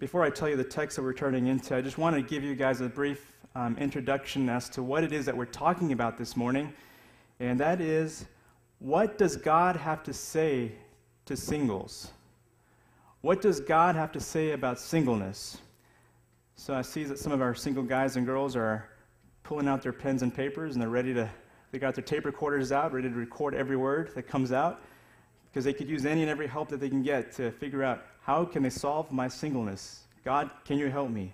before I tell you the text that we're turning into, I just want to give you guys a brief um, introduction as to what it is that we're talking about this morning. And that is what does God have to say to singles? What does God have to say about singleness? So I see that some of our single guys and girls are pulling out their pens and papers and they're ready to, they got their tape recorders out, ready to record every word that comes out because they could use any and every help that they can get to figure out how can they solve my singleness. God, can you help me?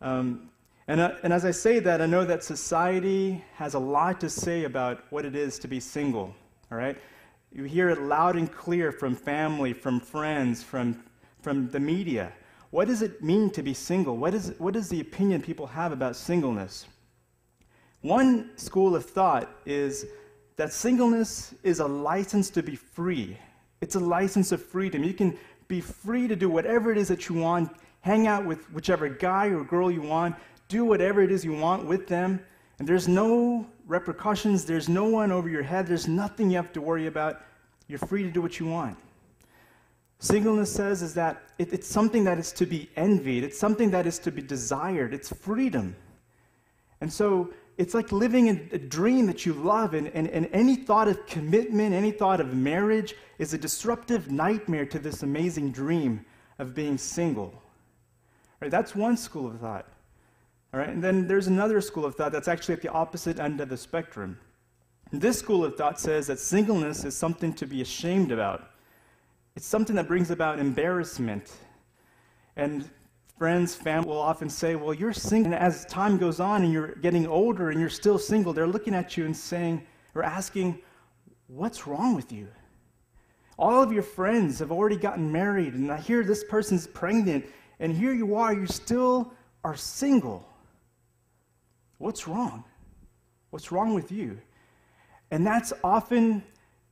Um, and, uh, and as I say that, I know that society has a lot to say about what it is to be single, all right? You hear it loud and clear from family, from friends, from, from the media. What does it mean to be single? What is, what is the opinion people have about singleness? One school of thought is that singleness is a license to be free. It's a license of freedom. You can be free to do whatever it is that you want, hang out with whichever guy or girl you want, do whatever it is you want with them, and there's no repercussions, there's no one over your head, there's nothing you have to worry about. You're free to do what you want. Singleness says is that it, it's something that is to be envied, it's something that is to be desired, it's freedom. And so it's like living in a dream that you love, and, and, and any thought of commitment, any thought of marriage is a disruptive nightmare to this amazing dream of being single. Right? That's one school of thought. All right? And then there's another school of thought that's actually at the opposite end of the spectrum. This school of thought says that singleness is something to be ashamed about. It's something that brings about embarrassment. And friends, family will often say, Well, you're single. And as time goes on and you're getting older and you're still single, they're looking at you and saying, or asking, What's wrong with you? All of your friends have already gotten married, and I hear this person's pregnant, and here you are, you still are single. What's wrong? What's wrong with you? And that's often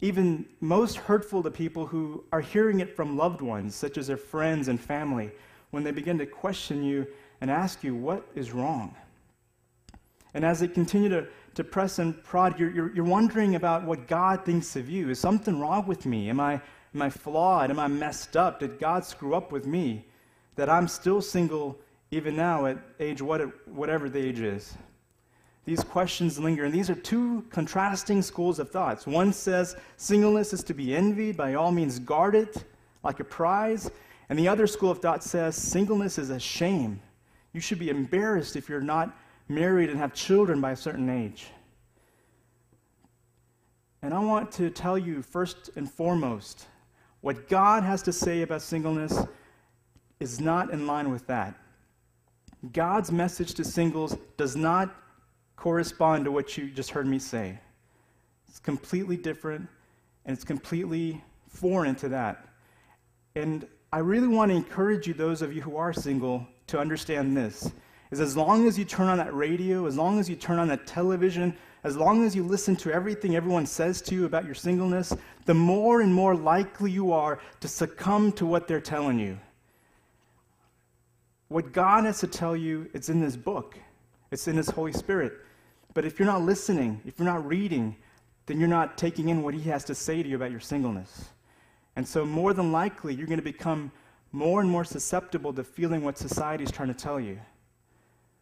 even most hurtful to people who are hearing it from loved ones, such as their friends and family, when they begin to question you and ask you, What is wrong? And as they continue to, to press and prod, you're, you're, you're wondering about what God thinks of you. Is something wrong with me? Am I, am I flawed? Am I messed up? Did God screw up with me? That I'm still single even now at age what, whatever the age is. These questions linger, and these are two contrasting schools of thoughts. One says singleness is to be envied, by all means, guard it like a prize. And the other school of thought says singleness is a shame. You should be embarrassed if you're not married and have children by a certain age. And I want to tell you, first and foremost, what God has to say about singleness is not in line with that. God's message to singles does not correspond to what you just heard me say. It's completely different and it's completely foreign to that. And I really want to encourage you, those of you who are single, to understand this. Is as long as you turn on that radio, as long as you turn on that television, as long as you listen to everything everyone says to you about your singleness, the more and more likely you are to succumb to what they're telling you. What God has to tell you, it's in this book. It's in His Holy Spirit. But if you're not listening, if you're not reading, then you're not taking in what He has to say to you about your singleness. And so, more than likely, you're going to become more and more susceptible to feeling what society is trying to tell you.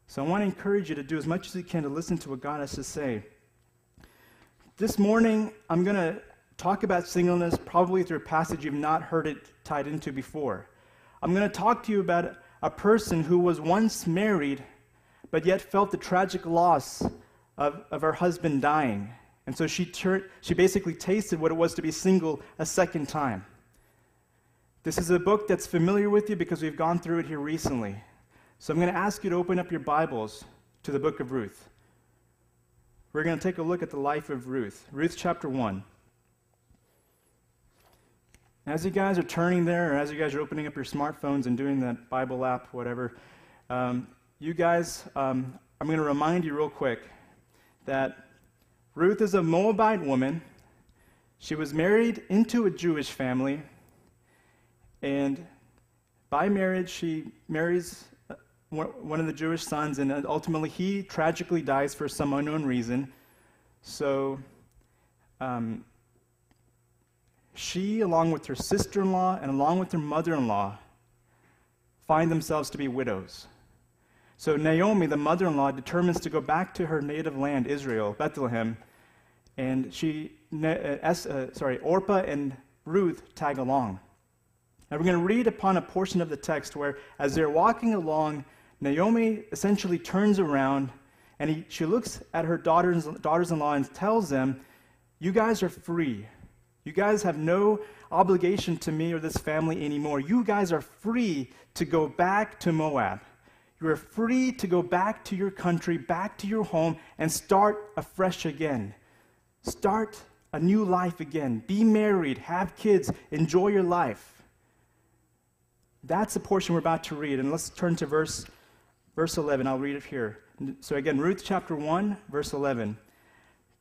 So, I want to encourage you to do as much as you can to listen to what God has to say. This morning, I'm going to talk about singleness probably through a passage you've not heard it tied into before. I'm going to talk to you about a person who was once married but yet felt the tragic loss of, of her husband dying. And so she, tur- she basically tasted what it was to be single a second time. This is a book that's familiar with you because we've gone through it here recently. So I'm going to ask you to open up your Bibles to the book of Ruth. We're going to take a look at the life of Ruth, Ruth chapter 1. As you guys are turning there, or as you guys are opening up your smartphones and doing that Bible app, whatever, um, you guys, um, I'm going to remind you real quick that Ruth is a Moabite woman. She was married into a Jewish family, and by marriage, she marries uh, one of the Jewish sons, and ultimately he tragically dies for some unknown reason. So, um, she, along with her sister in law and along with her mother in law, find themselves to be widows. So Naomi, the mother in law, determines to go back to her native land, Israel, Bethlehem, and she, uh, uh, sorry, Orpah and Ruth tag along. Now we're going to read upon a portion of the text where, as they're walking along, Naomi essentially turns around and he, she looks at her daughters, daughters-in-law and tells them, "You guys are free. You guys have no obligation to me or this family anymore. You guys are free to go back to Moab." You are free to go back to your country, back to your home, and start afresh again. Start a new life again. Be married, have kids, enjoy your life. That's the portion we're about to read. And let's turn to verse, verse 11. I'll read it here. So again, Ruth chapter 1, verse 11.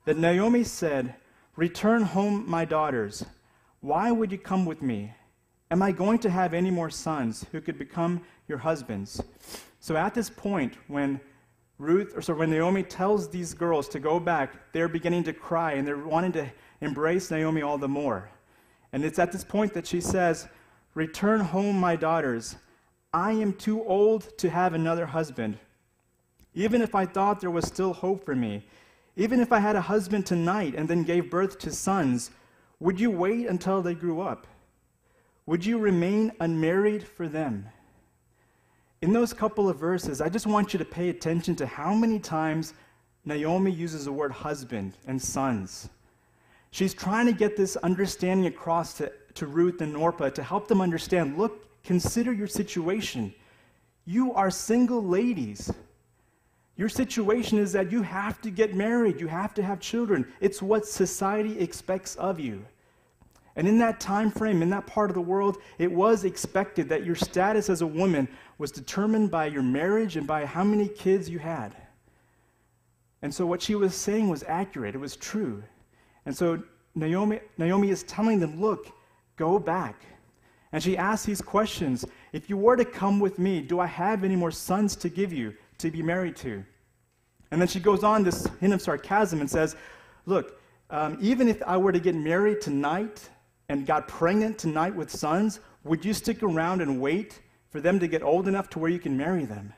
That Naomi said, Return home, my daughters. Why would you come with me? Am I going to have any more sons who could become your husbands? So at this point, when Ruth, or so when Naomi tells these girls to go back, they're beginning to cry and they're wanting to embrace Naomi all the more. And it's at this point that she says, Return home, my daughters. I am too old to have another husband. Even if I thought there was still hope for me, even if I had a husband tonight and then gave birth to sons, would you wait until they grew up? Would you remain unmarried for them? In those couple of verses, I just want you to pay attention to how many times Naomi uses the word husband and sons. She's trying to get this understanding across to, to Ruth and Orpah to help them understand look, consider your situation. You are single ladies. Your situation is that you have to get married, you have to have children. It's what society expects of you. And in that time frame, in that part of the world, it was expected that your status as a woman was determined by your marriage and by how many kids you had. And so what she was saying was accurate, it was true. And so Naomi, Naomi is telling them, look, go back. And she asks these questions If you were to come with me, do I have any more sons to give you to be married to? And then she goes on this hint of sarcasm and says, Look, um, even if I were to get married tonight and got pregnant tonight with sons, would you stick around and wait for them to get old enough to where you can marry them?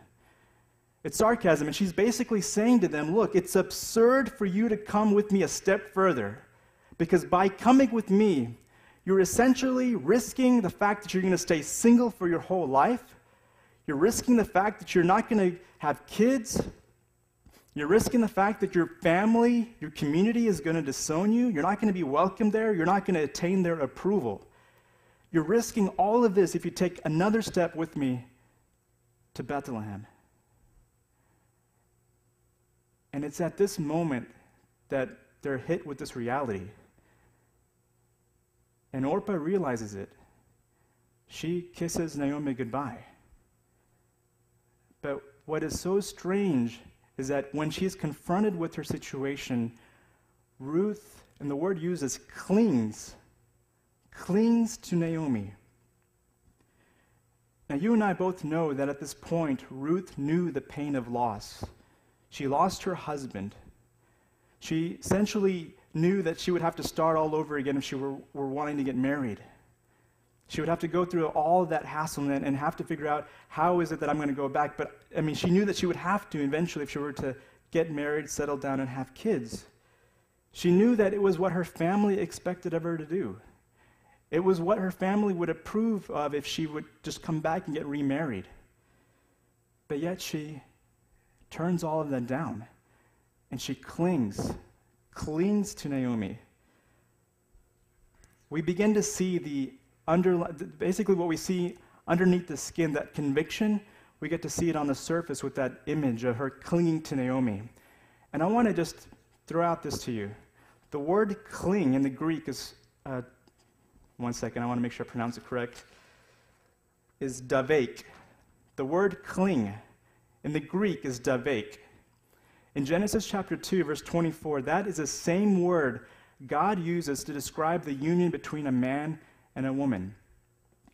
It's sarcasm, and she's basically saying to them, Look, it's absurd for you to come with me a step further, because by coming with me, you're essentially risking the fact that you're going to stay single for your whole life. You're risking the fact that you're not going to have kids you're risking the fact that your family, your community is going to disown you. You're not going to be welcome there. You're not going to attain their approval. You're risking all of this if you take another step with me to Bethlehem. And it's at this moment that they're hit with this reality. And Orpah realizes it. She kisses Naomi goodbye. But what is so strange is that when she is confronted with her situation, Ruth, and the word used is clings, clings to Naomi. Now, you and I both know that at this point, Ruth knew the pain of loss. She lost her husband. She essentially knew that she would have to start all over again if she were, were wanting to get married. She would have to go through all that hassle and, and have to figure out how is it that I'm going to go back. But I mean, she knew that she would have to eventually if she were to get married, settle down, and have kids. She knew that it was what her family expected of her to do. It was what her family would approve of if she would just come back and get remarried. But yet she turns all of that down and she clings, clings to Naomi. We begin to see the under, basically what we see underneath the skin, that conviction, we get to see it on the surface with that image of her clinging to Naomi. And I want to just throw out this to you. The word cling in the Greek is, uh, one second, I want to make sure I pronounce it correct, is davek. The word cling in the Greek is davek. In Genesis chapter 2, verse 24, that is the same word God uses to describe the union between a man and a woman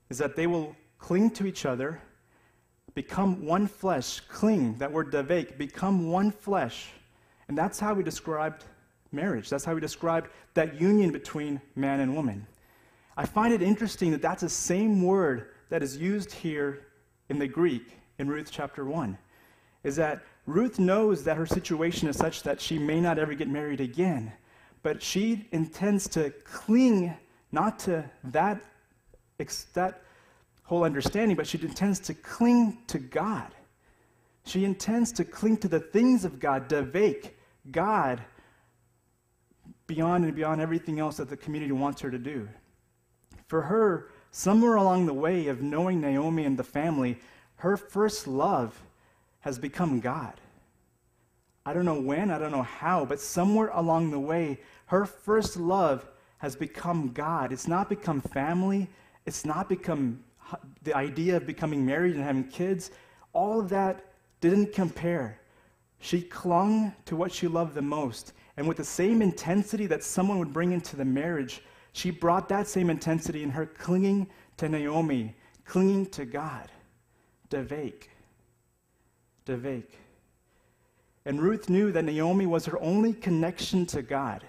is that they will cling to each other, become one flesh, cling, that word davek, become one flesh. And that's how we described marriage. That's how we described that union between man and woman. I find it interesting that that's the same word that is used here in the Greek in Ruth chapter 1 is that Ruth knows that her situation is such that she may not ever get married again, but she intends to cling not to that, that whole understanding, but she intends to cling to God. She intends to cling to the things of God, devek God, beyond and beyond everything else that the community wants her to do. For her, somewhere along the way of knowing Naomi and the family, her first love has become God. I don't know when, I don't know how, but somewhere along the way, her first love has become God. It's not become family, it's not become the idea of becoming married and having kids. All of that didn't compare. She clung to what she loved the most. And with the same intensity that someone would bring into the marriage, she brought that same intensity in her clinging to Naomi, clinging to God. Devek. Devek. And Ruth knew that Naomi was her only connection to God.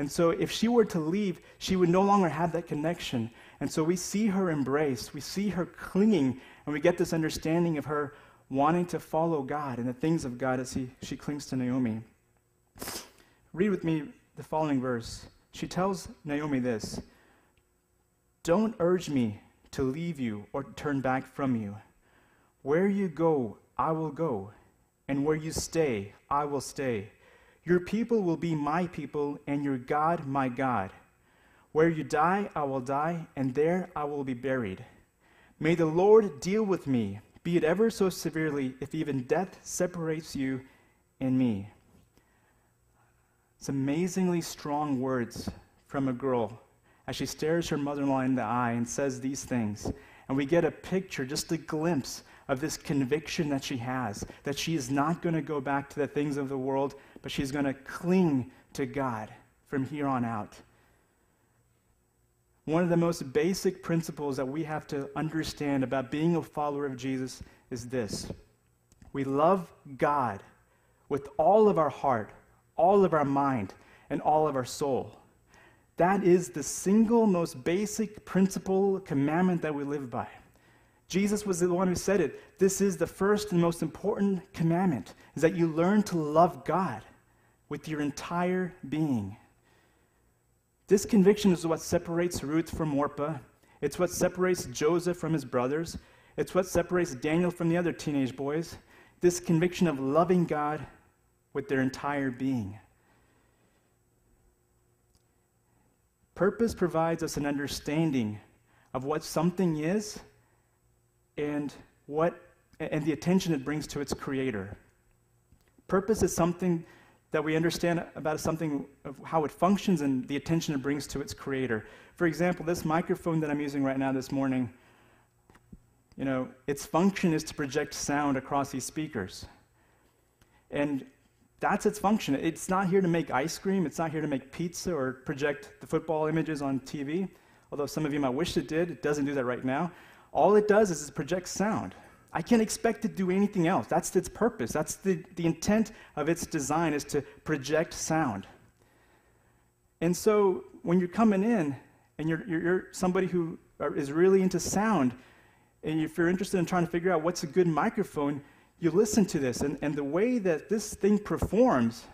And so if she were to leave, she would no longer have that connection. And so we see her embrace, we see her clinging, and we get this understanding of her wanting to follow God and the things of God as he, she clings to Naomi. Read with me the following verse. She tells Naomi this Don't urge me to leave you or turn back from you. Where you go, I will go, and where you stay, I will stay. Your people will be my people, and your God my God. Where you die, I will die, and there I will be buried. May the Lord deal with me be it ever so severely, if even death separates you and me. It's amazingly strong words from a girl as she stares her mother in law in the eye and says these things. And we get a picture, just a glimpse of this conviction that she has that she is not going to go back to the things of the world, but she's going to cling to God from here on out. One of the most basic principles that we have to understand about being a follower of Jesus is this we love God with all of our heart, all of our mind, and all of our soul. That is the single most basic principle, commandment that we live by. Jesus was the one who said it. This is the first and most important commandment is that you learn to love God with your entire being. This conviction is what separates Ruth from Orpah. It's what separates Joseph from his brothers. It's what separates Daniel from the other teenage boys. This conviction of loving God with their entire being. Purpose provides us an understanding of what something is and what and the attention it brings to its creator. Purpose is something that we understand about something of how it functions and the attention it brings to its creator. For example, this microphone that I'm using right now this morning, you know, its function is to project sound across these speakers. And that's its function. It's not here to make ice cream, it's not here to make pizza or project the football images on TV, although some of you might wish it did. It doesn't do that right now. All it does is it projects sound. I can't expect it to do anything else. That's its purpose. That's the, the intent of its design is to project sound. And so when you're coming in and you're, you're, you're somebody who is really into sound, and if you're interested in trying to figure out what's a good microphone, you listen to this. And, and the way that this thing performs,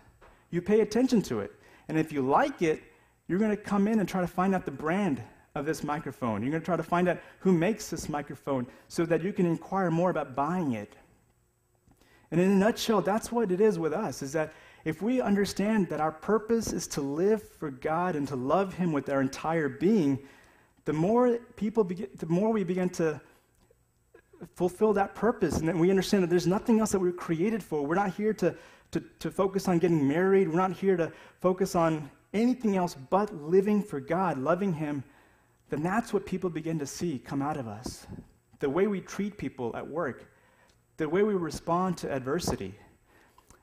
you pay attention to it. And if you like it, you're going to come in and try to find out the brand of this microphone. You're going to try to find out who makes this microphone so that you can inquire more about buying it. And in a nutshell, that's what it is with us is that if we understand that our purpose is to live for God and to love him with our entire being, the more people the more we begin to fulfill that purpose and then we understand that there's nothing else that we are created for. We're not here to, to, to focus on getting married. We're not here to focus on anything else but living for God, loving him then that's what people begin to see come out of us. The way we treat people at work, the way we respond to adversity,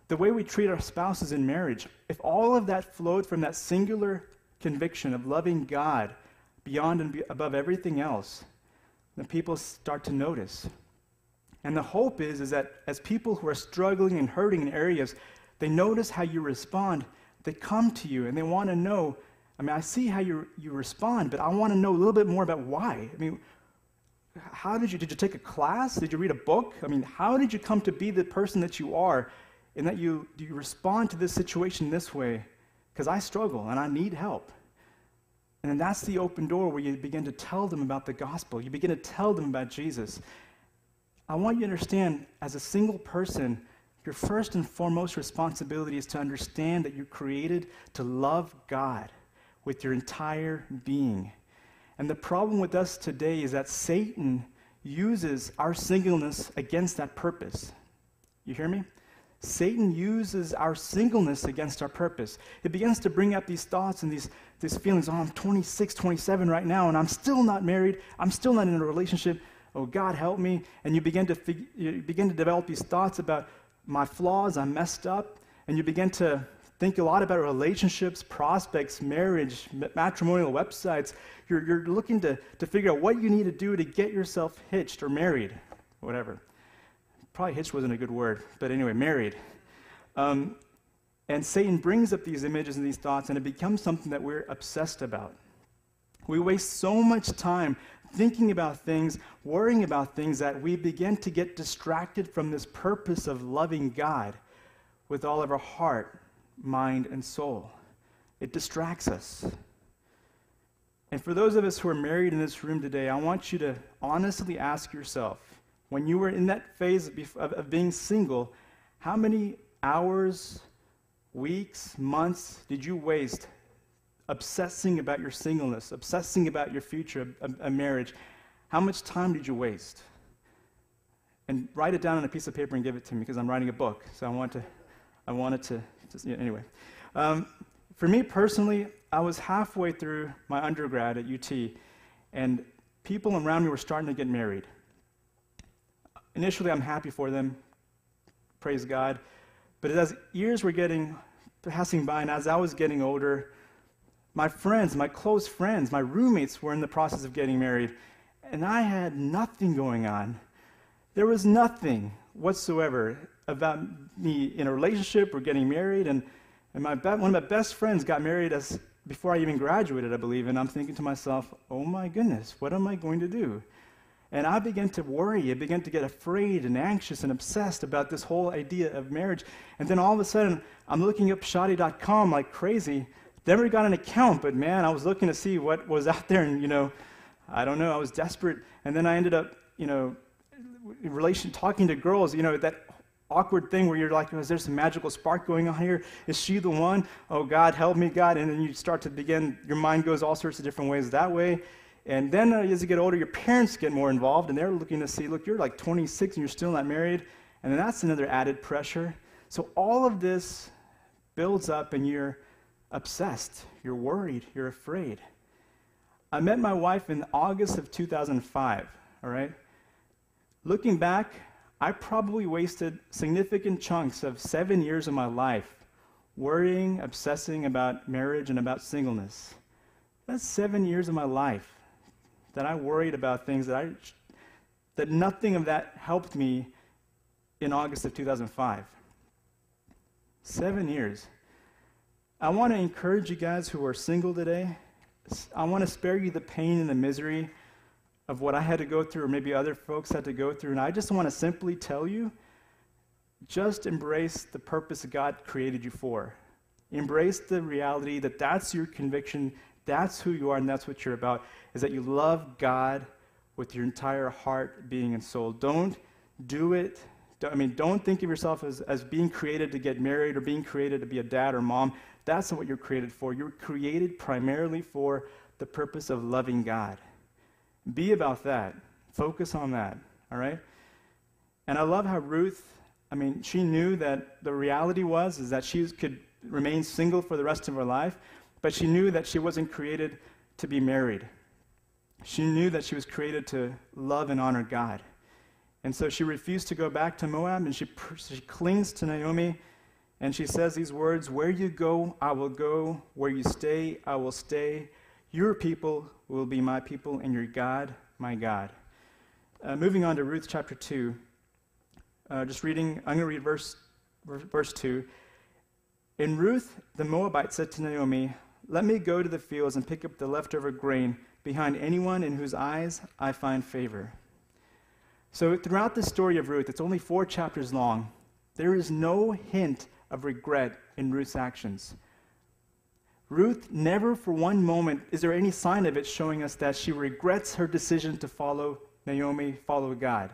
the way we treat our spouses in marriage. If all of that flowed from that singular conviction of loving God beyond and above everything else, then people start to notice. And the hope is, is that as people who are struggling and hurting in areas, they notice how you respond, they come to you and they want to know I mean, I see how you, you respond, but I want to know a little bit more about why. I mean, how did you, did you take a class? Did you read a book? I mean, how did you come to be the person that you are? And that you, do you respond to this situation this way? Because I struggle and I need help. And then that's the open door where you begin to tell them about the gospel. You begin to tell them about Jesus. I want you to understand, as a single person, your first and foremost responsibility is to understand that you're created to love God with your entire being. And the problem with us today is that Satan uses our singleness against that purpose. You hear me? Satan uses our singleness against our purpose. It begins to bring up these thoughts and these, these feelings. Oh, I'm 26, 27 right now, and I'm still not married. I'm still not in a relationship. Oh, God, help me. And you begin to, fig- you begin to develop these thoughts about my flaws, I'm messed up. And you begin to think a lot about relationships, prospects, marriage, matrimonial websites. You're, you're looking to, to figure out what you need to do to get yourself hitched or married, whatever. Probably hitched wasn't a good word, but anyway, married. Um, and Satan brings up these images and these thoughts, and it becomes something that we're obsessed about. We waste so much time thinking about things, worrying about things, that we begin to get distracted from this purpose of loving God with all of our heart, mind, and soul. It distracts us. And for those of us who are married in this room today, I want you to honestly ask yourself when you were in that phase of, of being single, how many hours, weeks, months did you waste obsessing about your singleness, obsessing about your future, a, a, marriage, how much time did you waste? And write it down on a piece of paper and give it to me because I'm writing a book. So I want to, I wanted to, just, yeah, anyway. Um, for me personally, I was halfway through my undergrad at UT, and people around me were starting to get married. Initially, I'm happy for them, praise God. But as years were getting passing by, and as I was getting older, my friends, my close friends, my roommates were in the process of getting married, and I had nothing going on. There was nothing whatsoever about me in a relationship or getting married. And, and my be- one of my best friends got married as, before I even graduated, I believe. And I'm thinking to myself, oh my goodness, what am I going to do? And I began to worry. I began to get afraid and anxious and obsessed about this whole idea of marriage. And then all of a sudden, I'm looking up Shaadi.com like crazy Never got an account, but man, I was looking to see what was out there, and you know, I don't know, I was desperate. And then I ended up, you know, in relation talking to girls, you know, that awkward thing where you're like, is there some magical spark going on here? Is she the one? Oh God, help me, God. And then you start to begin, your mind goes all sorts of different ways that way. And then uh, as you get older, your parents get more involved and they're looking to see, look, you're like 26 and you're still not married. And then that's another added pressure. So all of this builds up and you're obsessed, you're worried, you're afraid. I met my wife in August of 2005, all right? Looking back, I probably wasted significant chunks of seven years of my life worrying, obsessing about marriage and about singleness. That's seven years of my life that I worried about things that I that nothing of that helped me in August of 2005. Seven years. I want to encourage you guys who are single today. I want to spare you the pain and the misery of what I had to go through, or maybe other folks had to go through. And I just want to simply tell you just embrace the purpose God created you for. Embrace the reality that that's your conviction, that's who you are, and that's what you're about, is that you love God with your entire heart, being, and soul. Don't do it I mean, don't think of yourself as, as being created to get married or being created to be a dad or mom. That's not what you're created for. You're created primarily for the purpose of loving God. Be about that. Focus on that, all right? And I love how Ruth, I mean, she knew that the reality was is that she could remain single for the rest of her life, but she knew that she wasn't created to be married. She knew that she was created to love and honor God. And so she refused to go back to Moab, and she, she clings to Naomi, and she says these words Where you go, I will go. Where you stay, I will stay. Your people will be my people, and your God, my God. Uh, moving on to Ruth chapter 2, uh, just reading, I'm going to read verse, verse 2. In Ruth, the Moabite said to Naomi, Let me go to the fields and pick up the leftover grain behind anyone in whose eyes I find favor. So, throughout the story of Ruth, it's only four chapters long, there is no hint of regret in Ruth's actions. Ruth never for one moment is there any sign of it showing us that she regrets her decision to follow Naomi, follow God.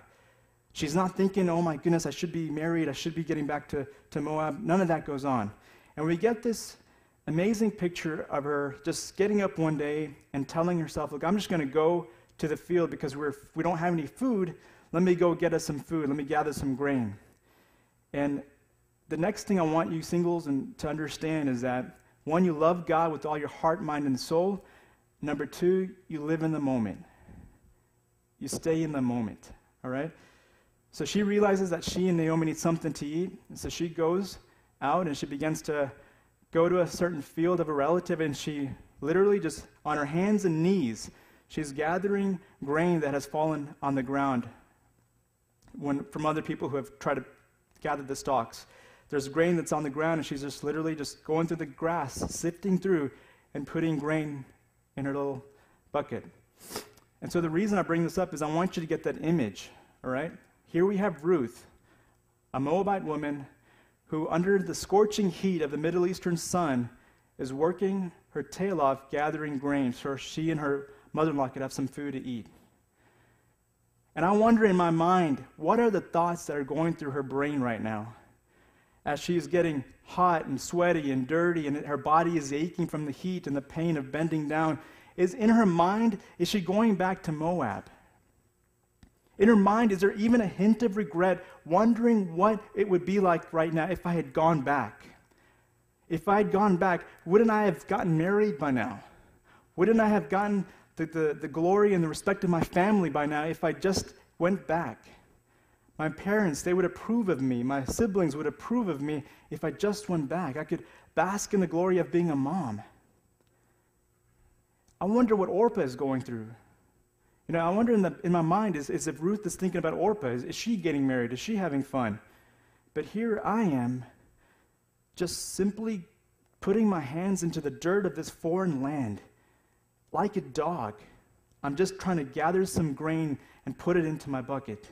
She's not thinking, oh my goodness, I should be married, I should be getting back to, to Moab. None of that goes on. And we get this amazing picture of her just getting up one day and telling herself, look, I'm just going to go to the field because we're, we don't have any food. Let me go get us some food. Let me gather some grain. And the next thing I want you singles and to understand is that one, you love God with all your heart, mind, and soul. Number two, you live in the moment. You stay in the moment. All right? So she realizes that she and Naomi need something to eat. And so she goes out and she begins to go to a certain field of a relative and she literally just on her hands and knees, she's gathering grain that has fallen on the ground when, from other people who have tried to gather the stalks. There's grain that's on the ground and she's just literally just going through the grass, sifting through and putting grain in her little bucket. And so the reason I bring this up is I want you to get that image, all right? Here we have Ruth, a Moabite woman who, under the scorching heat of the Middle Eastern sun, is working her tail off gathering grain so she and her mother in law could have some food to eat. And I wonder in my mind, what are the thoughts that are going through her brain right now? As she's getting hot and sweaty and dirty, and her body is aching from the heat and the pain of bending down, is in her mind, is she going back to Moab? In her mind, is there even a hint of regret, wondering what it would be like right now if I had gone back? If I had gone back, wouldn't I have gotten married by now? Wouldn't I have gotten the, the, the glory and the respect of my family by now if I just went back? My parents, they would approve of me. My siblings would approve of me if I just went back. I could bask in the glory of being a mom. I wonder what Orpah is going through. You know, I wonder in, the, in my mind is, is if Ruth is thinking about Orpah. Is, is she getting married? Is she having fun? But here I am, just simply putting my hands into the dirt of this foreign land. Like a dog, I'm just trying to gather some grain and put it into my bucket.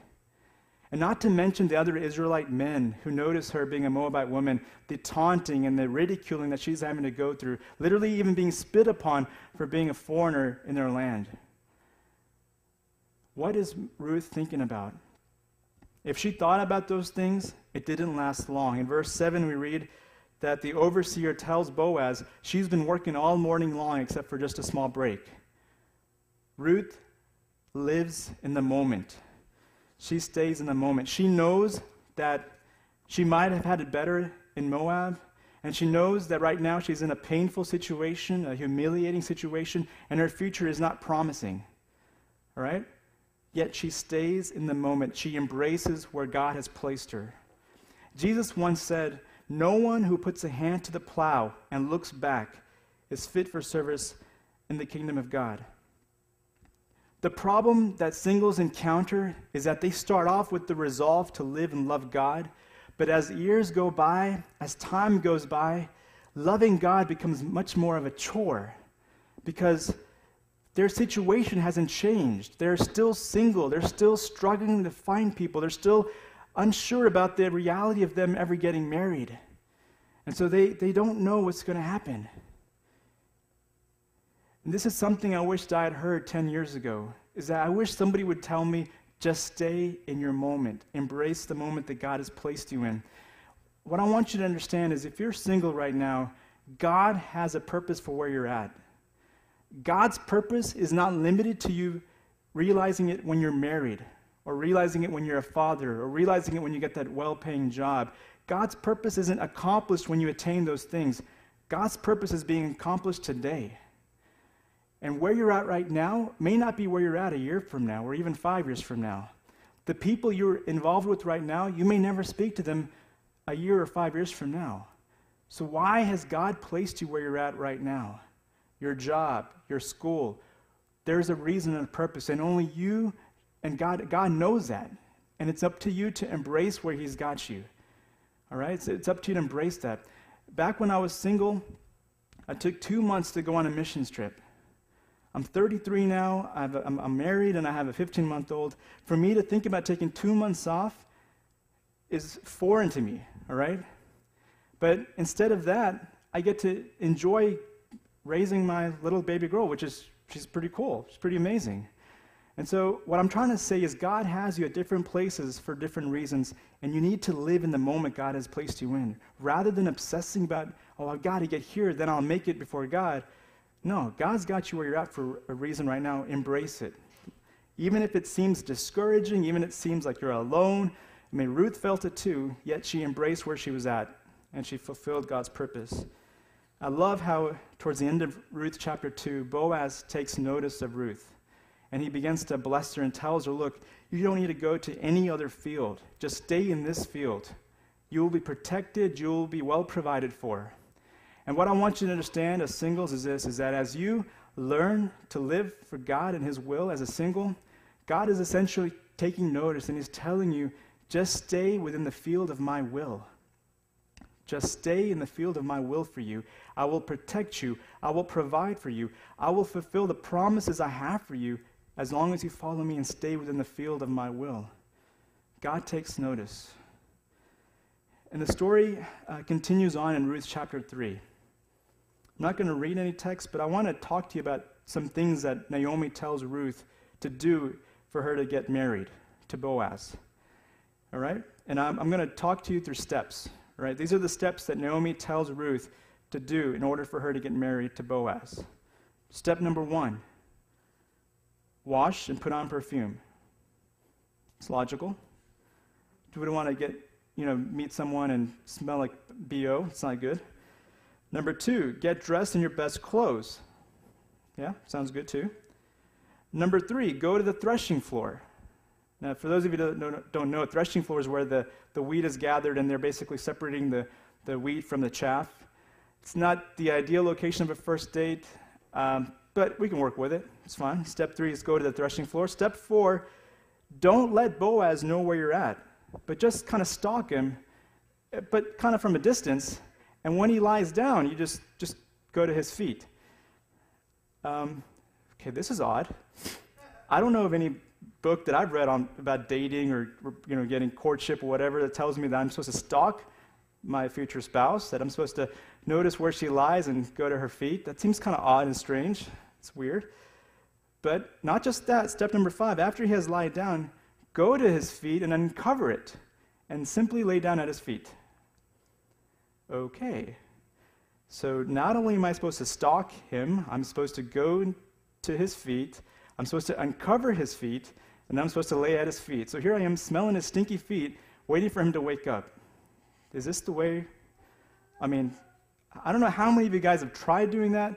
And not to mention the other Israelite men who notice her being a Moabite woman, the taunting and the ridiculing that she's having to go through, literally even being spit upon for being a foreigner in their land. What is Ruth thinking about? If she thought about those things, it didn't last long. In verse 7, we read that the overseer tells Boaz she's been working all morning long except for just a small break. Ruth lives in the moment. She stays in the moment. She knows that she might have had it better in Moab, and she knows that right now she's in a painful situation, a humiliating situation, and her future is not promising. All right? yet she stays in the moment. She embraces where God has placed her. Jesus once said, No one who puts a hand to the plow and looks back is fit for service in the kingdom of God. The problem that singles encounter is that they start off with the resolve to live and love God, but as years go by, as time goes by, loving God becomes much more of a chore because their situation hasn't changed. They're still single. They're still struggling to find people. They're still unsure about the reality of them ever getting married. And so they, they don't know what's going to happen. And this is something I wished I had heard 10 years ago, is that I wish somebody would tell me, just stay in your moment. Embrace the moment that God has placed you in. What I want you to understand is if you're single right now, God has a purpose for where you're at. God's purpose is not limited to you realizing it when you're married, or realizing it when you're a father, or realizing it when you get that well paying job. God's purpose isn't accomplished when you attain those things. God's purpose is being accomplished today. And where you're at right now may not be where you're at a year from now, or even five years from now. The people you're involved with right now, you may never speak to them a year or five years from now. So, why has God placed you where you're at right now? your job, your school. There's a reason and a purpose, and only you and God, God knows that. And it's up to you to embrace where He's got you. All right? It's, it's up to you to embrace that. Back when I was single, I took two months to go on a missions trip. I'm 33 now, I am I'm married, and I have a 15 month old. For me to think about taking two months off is foreign to me, all right? But instead of that, I get to enjoy raising my little baby girl, which is, she's pretty cool. She's pretty amazing. And so, what I'm trying to say is, God has you at different places for different reasons, and you need to live in the moment God has placed you in. Rather than obsessing about, oh, I've got to get here, then I'll make it before God. No, God's got you where you're at for a reason right now. Embrace it. Even if it seems discouraging, even if it seems like you're alone. I mean, Ruth felt it too, yet she embraced where she was at, and she fulfilled God's purpose. I love how, towards the end of Ruth chapter 2, Boaz takes notice of Ruth. And he begins to bless her and tells her, Look, you don't need to go to any other field. Just stay in this field. You will be protected, you will be well provided for. And what I want you to understand as singles is this is that as you learn to live for God and His will as a single, God is essentially taking notice and He's telling you, just stay within the field of my will. Just stay in the field of my will for you. I will protect you. I will provide for you. I will fulfill the promises I have for you as long as you follow me and stay within the field of my will. God takes notice. And the story uh, continues on in Ruth chapter 3. I'm not going to read any text, but I want to talk to you about some things that Naomi tells Ruth to do for her to get married to Boaz. All right? And I'm, I'm going to talk to you through steps. Right? These are the steps that Naomi tells Ruth to do in order for her to get married to Boaz. Step number one wash and put on perfume. It's logical. Do we want to get, you know, meet someone and smell like BO? It's not good. Number two, get dressed in your best clothes. Yeah, sounds good too. Number three, go to the threshing floor. Now, for those of you that don't know, threshing floor is where the, the wheat is gathered and they're basically separating the, the wheat from the chaff. It's not the ideal location of a first date, um, but we can work with it. It's fine. Step three is go to the threshing floor. Step four, don't let Boaz know where you're at, but just kind of stalk him, but kind of from a distance. And when he lies down, you just, just go to his feet. Um, okay, this is odd. I don't know of any book that I've read on about dating or you know getting courtship or whatever that tells me that I'm supposed to stalk my future spouse, that I'm supposed to notice where she lies and go to her feet. That seems kind of odd and strange. It's weird. But not just that, step number five, after he has lied down, go to his feet and uncover it and simply lay down at his feet. Okay. So not only am I supposed to stalk him, I'm supposed to go to his feet, I'm supposed to uncover his feet, and I'm supposed to lay at his feet. So here I am smelling his stinky feet, waiting for him to wake up. Is this the way? I mean, I don't know how many of you guys have tried doing that.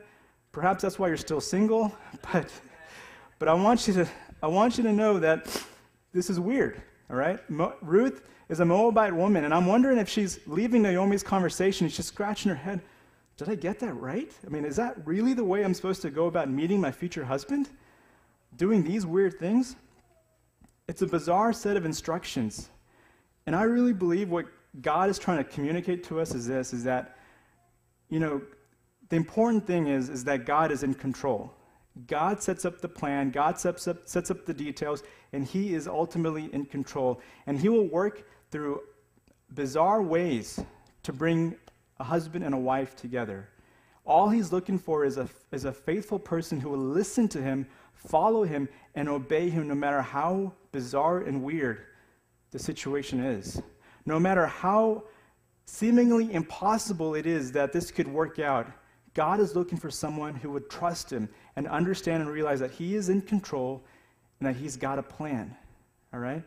Perhaps that's why you're still single, but, but I, want you to, I want you to know that this is weird, all right? Mo- Ruth is a Moabite woman, and I'm wondering if she's leaving Naomi's conversation, she's scratching her head. Did I get that right? I mean, is that really the way I'm supposed to go about meeting my future husband? Doing these weird things? It's a bizarre set of instructions. And I really believe what God is trying to communicate to us is this is that, you know, the important thing is, is that God is in control. God sets up the plan, God sets up, sets up the details, and He is ultimately in control. And He will work through bizarre ways to bring a husband and a wife together. All He's looking for is a, is a faithful person who will listen to Him, follow Him, and obey Him no matter how bizarre and weird the situation is. No matter how seemingly impossible it is that this could work out, God is looking for someone who would trust Him and understand and realize that He is in control and that He's got a plan. All right?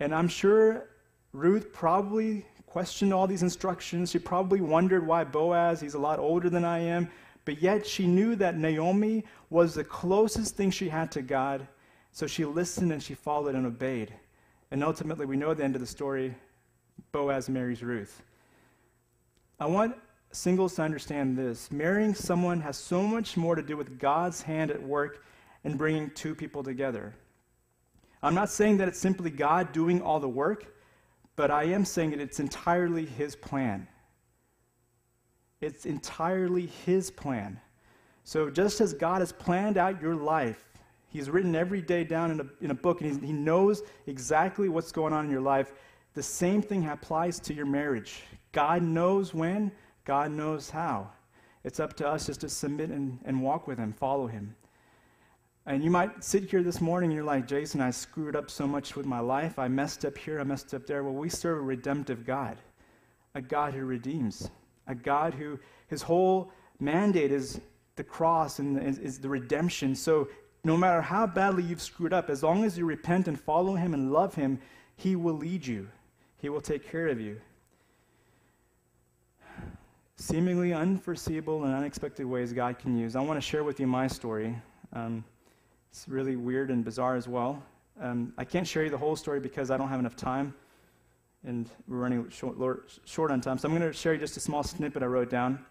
And I'm sure Ruth probably questioned all these instructions. She probably wondered why Boaz, he's a lot older than I am, but yet she knew that Naomi was the closest thing she had to God. So she listened and she followed and obeyed. And ultimately, we know the end of the story Boaz marries Ruth. I want singles to understand this marrying someone has so much more to do with God's hand at work in bringing two people together. I'm not saying that it's simply God doing all the work, but I am saying that it's entirely His plan. It's entirely His plan. So, just as God has planned out your life, He's written every day down in a, in a book, and He knows exactly what's going on in your life. The same thing applies to your marriage. God knows when, God knows how. It's up to us just to submit and, and walk with Him, follow Him. And you might sit here this morning and you're like, Jason, I screwed up so much with my life. I messed up here, I messed up there. Well, we serve a redemptive God, a God who redeems, a God who, his whole mandate is the cross and is, is the redemption. So no matter how badly you've screwed up, as long as you repent and follow him and love him, he will lead you, he will take care of you seemingly unforeseeable and unexpected ways God can use. I want to share with you my story. Um, it's really weird and bizarre as well. Um, I can't share you the whole story because I don't have enough time, and we're running short, short on time. So I'm going to share you just a small snippet I wrote down.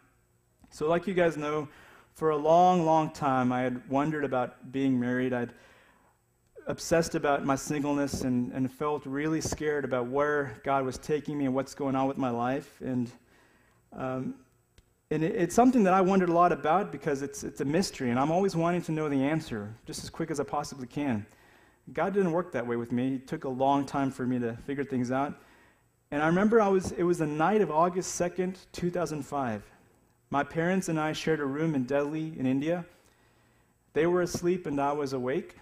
So, like you guys know, for a long, long time, I had wondered about being married. I'd obsessed about my singleness and, and felt really scared about where God was taking me and what's going on with my life. And um, and it, it's something that I wondered a lot about because it's, it's a mystery, and I'm always wanting to know the answer just as quick as I possibly can. God didn't work that way with me. It took a long time for me to figure things out. And I remember I was, it was the night of August 2nd, 2005. My parents and I shared a room in Delhi, in India. They were asleep and I was awake.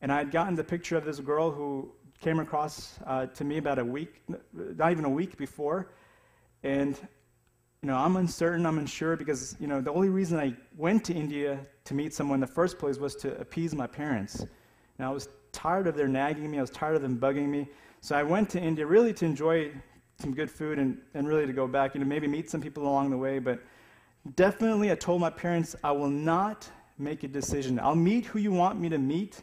And I had gotten the picture of this girl who came across uh, to me about a week, not even a week before. And you know, I'm uncertain, I'm unsure because, you know, the only reason I went to India to meet someone in the first place was to appease my parents. And I was tired of their nagging me, I was tired of them bugging me. So I went to India really to enjoy some good food and, and really to go back, you know, maybe meet some people along the way. But definitely, I told my parents, I will not make a decision. I'll meet who you want me to meet,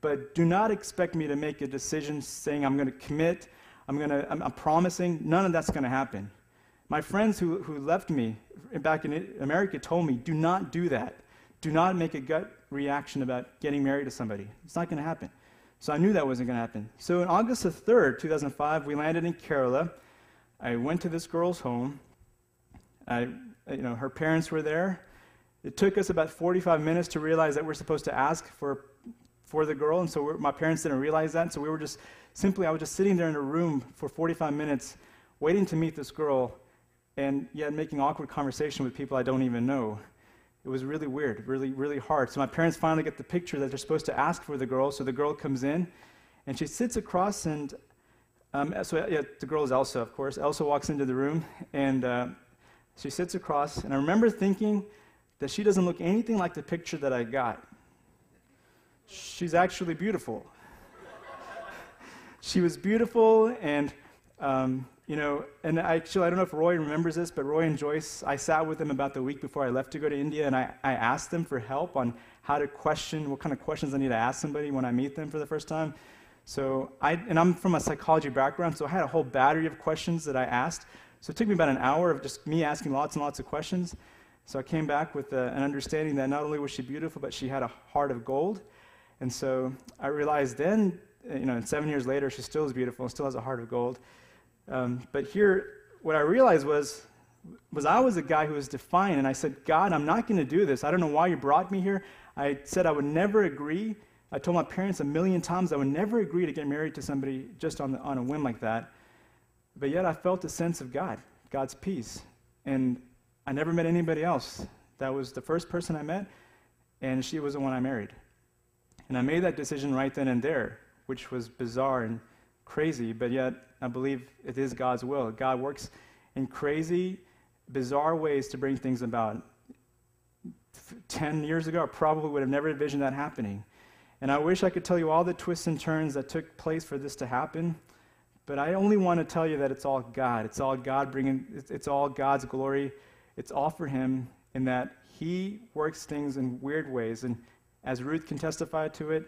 but do not expect me to make a decision saying I'm going to commit, I'm, going to, I'm, I'm promising. None of that's going to happen. My friends who, who left me back in America told me, do not do that. Do not make a gut reaction about getting married to somebody. It's not going to happen. So I knew that wasn't going to happen. So on August the 3rd, 2005, we landed in Kerala. I went to this girl's home. I, you know, her parents were there. It took us about 45 minutes to realize that we're supposed to ask for, for the girl, and so my parents didn't realize that. So we were just simply, I was just sitting there in a room for 45 minutes waiting to meet this girl and yet making awkward conversation with people I don't even know. It was really weird, really, really hard. So my parents finally get the picture that they're supposed to ask for the girl. So the girl comes in, and she sits across, and um, so yeah, the girl is Elsa, of course. Elsa walks into the room, and uh, she sits across, and I remember thinking that she doesn't look anything like the picture that I got. She's actually beautiful. she was beautiful, and um, you know, and actually, I don't know if Roy remembers this, but Roy and Joyce, I sat with them about the week before I left to go to India, and I, I asked them for help on how to question, what kind of questions I need to ask somebody when I meet them for the first time. So I, and I'm from a psychology background, so I had a whole battery of questions that I asked. So it took me about an hour of just me asking lots and lots of questions. So I came back with a, uh, an understanding that not only was she beautiful, but she had a heart of gold. And so I realized then, you know, seven years later, she still is beautiful and still has a heart of gold. Um, but here, what I realized was, was I was a guy who was defiant, and I said, God, I'm not going to do this. I don't know why you brought me here. I said I would never agree. I told my parents a million times I would never agree to get married to somebody just on, the, on a whim like that. But yet I felt a sense of God, God's peace. And I never met anybody else. That was the first person I met, and she was the one I married. And I made that decision right then and there, which was bizarre and crazy, but yet I believe it is God's will. God works in crazy, bizarre ways to bring things about. Ten years ago, I probably would have never envisioned that happening. And I wish I could tell you all the twists and turns that took place for this to happen, but I only want to tell you that it's all God. It's all God bringing, it's all God's glory. It's all for Him, in that He works things in weird ways. And as Ruth can testify to it,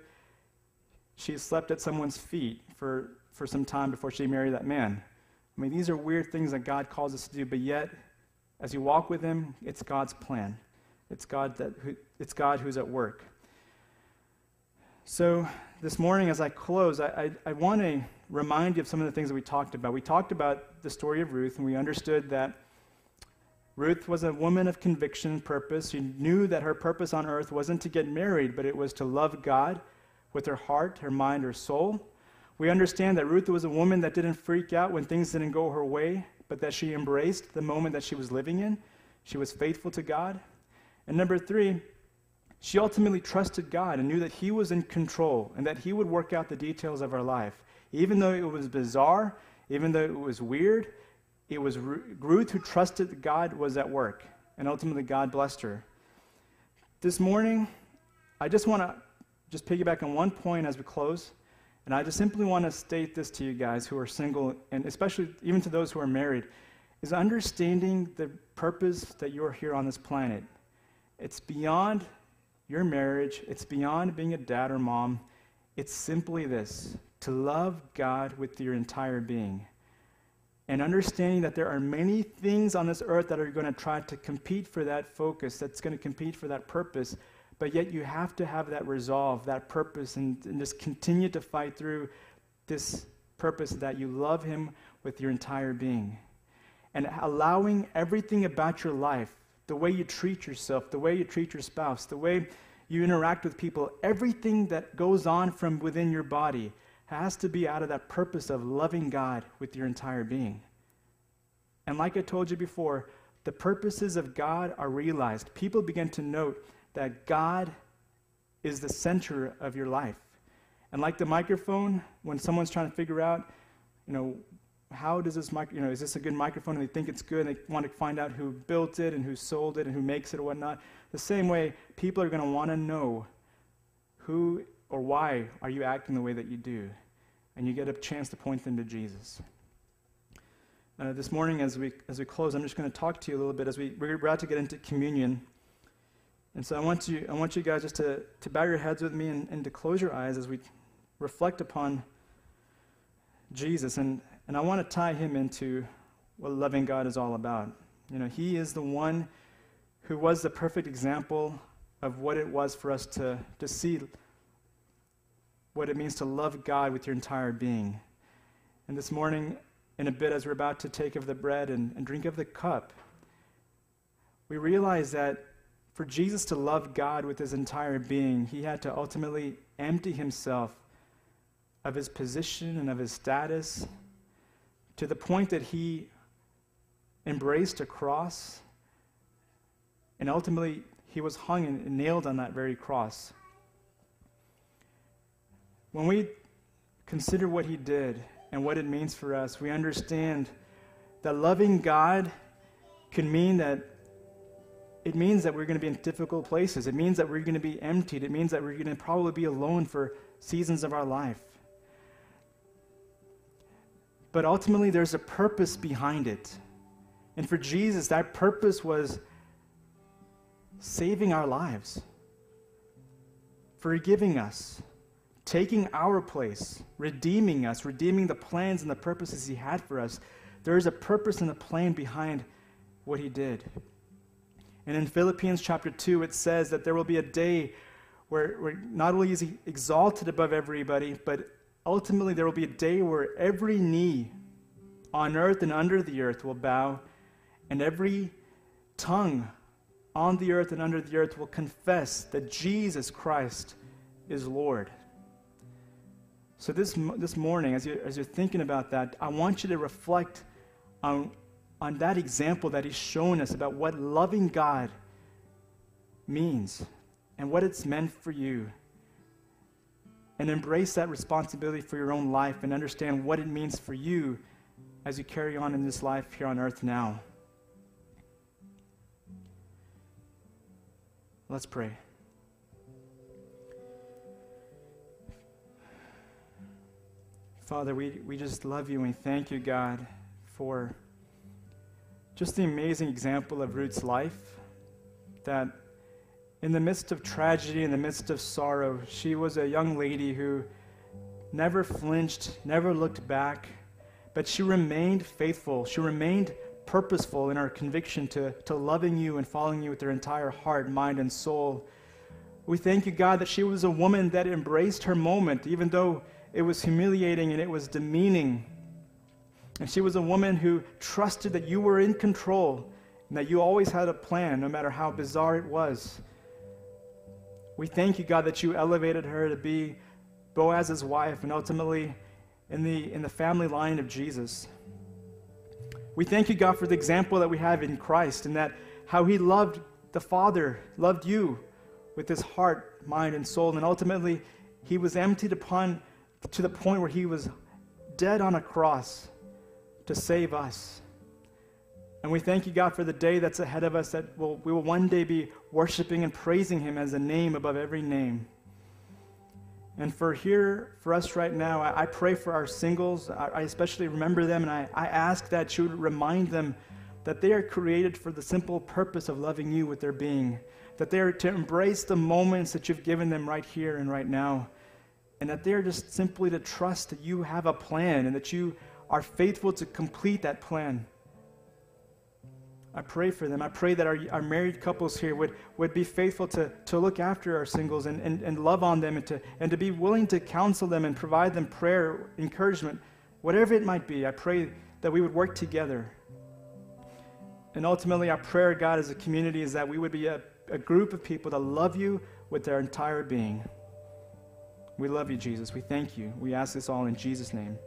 she slept at someone's feet for for some time before she married that man. I mean, these are weird things that God calls us to do, but yet, as you walk with Him, it's God's plan. It's God, that, it's God who's at work. So, this morning, as I close, I, I, I want to remind you of some of the things that we talked about. We talked about the story of Ruth, and we understood that Ruth was a woman of conviction and purpose. She knew that her purpose on earth wasn't to get married, but it was to love God with her heart, her mind, her soul. We understand that Ruth was a woman that didn't freak out when things didn't go her way, but that she embraced the moment that she was living in. She was faithful to God. And number three, she ultimately trusted God and knew that He was in control and that He would work out the details of her life. Even though it was bizarre, even though it was weird, it was Ruth who trusted that God was at work, and ultimately God blessed her. This morning, I just want to just piggyback on one point as we close, and I just simply want to state this to you guys who are single, and especially even to those who are married, is understanding the purpose that you're here on this planet. It's beyond your marriage, it's beyond being a dad or mom. It's simply this to love God with your entire being and understanding that there are many things on this earth that are going to try to compete for that focus, that's going to compete for that purpose, but yet you have to have that resolve, that purpose, and, and just continue to fight through this purpose that you love Him with your entire being. And allowing everything about your life, the way you treat yourself, the way you treat your spouse, the way you interact with people, everything that goes on from within your body has to be out of that purpose of loving God with your entire being. And like I told you before, the purposes of God are realized. People begin to note that God is the center of your life. And like the microphone, when someone's trying to figure out, you know, how does this mic, you know, is this a good microphone? And they think it's good, and they want to find out who built it and who sold it and who makes it or whatnot. The same way, people are going to want to know who or why are you acting the way that you do and you get a chance to point them to Jesus. Uh, this morning, as we, as we close, I'm just going to talk to you a little bit as we, we're about to get into communion. And so I want you, I want you guys just to, to bow your heads with me and, and to close your eyes as we reflect upon Jesus. And, and I want to tie him into what loving God is all about. You know, he is the one who was the perfect example of what it was for us to, to see what it means to love God with your entire being. And this morning, in a bit, as we're about to take of the bread and, and drink of the cup, we realize that for Jesus to love God with his entire being, he had to ultimately empty himself of his position and of his status to the point that he embraced a cross and ultimately he was hung and nailed on that very cross. When we consider what he did and what it means for us, we understand that loving God can mean that it means that we're going to be in difficult places. It means that we're going to be emptied. It means that we're going to probably be alone for seasons of our life. But ultimately, there's a purpose behind it. And for Jesus, that purpose was saving our lives, forgiving us, taking our place, redeeming us, redeeming the plans and the purposes He had for us. There is a purpose and a plan behind what He did. And in Philippians chapter 2, it says that there will be a day where, where not only is He exalted above everybody, but ultimately there will be a day where every knee on earth and under the earth will bow, and every tongue on the earth and under the earth will confess that Jesus Christ is Lord. So this, this morning, as, you, as you're thinking about that, I want you to reflect on, on that example that he's shown us about what loving God means and what it's meant for you. And embrace that responsibility for your own life and understand what it means for you as you carry on in this life here on earth now. Let's pray. Father, we, we just love you and thank you, God, for just the amazing example of Ruth's life. That in the midst of tragedy, in the midst of sorrow, she was a young lady who never flinched, never looked back, but she remained faithful. She remained purposeful in her conviction to, to loving you and following you with her entire heart, mind, and soul. We thank you, God, that she was a woman that embraced her moment, even though it was humiliating and it was demeaning. And she was a woman who trusted that you were in control. and that you always had a plan, no matter how bizarre it was. We thank you, God, that you elevated her to be Boaz's wife and ultimately in the, in the family line of Jesus. We thank you, God, for the example that we have in Christ and that how he loved the Father, loved you with his heart, mind, and soul, and ultimately he was emptied upon to the point where he was dead on a cross to save us. And we thank you, God, for the day that's ahead of us that we'll, we will one day be worshiping and praising him as a name above every name. And for here, for us right now, I, I pray for our singles. I, I, especially remember them, and I, I ask that you would remind them that they are created for the simple purpose of loving you with their being, that they are to embrace the moments that you've given them right here and right now, and that they are just simply to trust that you have a plan and that you are faithful to complete that plan. I pray for them. I pray that our, our married couples here would, would be faithful to, to look after our singles and, and, and love on them and to, and to be willing to counsel them and provide them prayer, encouragement, whatever it might be. I pray that we would work together. And ultimately, our prayer, God, as a community, is that we would be a, a group of people that love you with their entire being. We love you, Jesus. We thank you. We ask this all in Jesus' name.